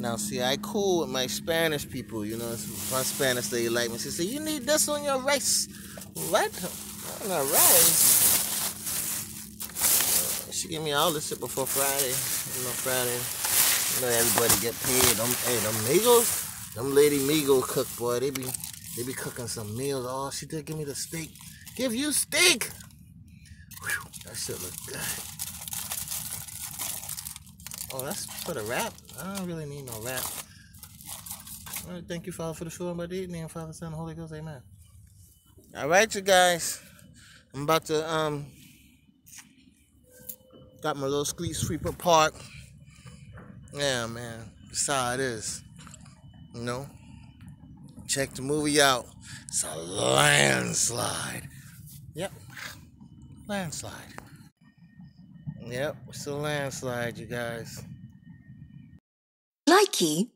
Now, see, I cool with my Spanish people. You know, my Spanish they like me. She said, "You need this on your rice." What? On the rice? Uh, she gave me all this shit before Friday. You know, Friday. You know, everybody get paid. Them, hey, them Migos, them lady Migo cook, boy. They be, they be cooking some meals. Oh, she did give me the steak. Give you steak. Whew, that shit look good. Oh, that's for the wrap. I don't really need no wrap. All right, thank you, Father, for the food show. My deed name, Father, Son, Holy Ghost, Amen. All right, you guys. I'm about to um got my little street sweeper park. Yeah, man. That's how it is. You know? Check the movie out. It's a landslide. Yep. Landslide. Yep, it's a landslide, you guys. Mikey.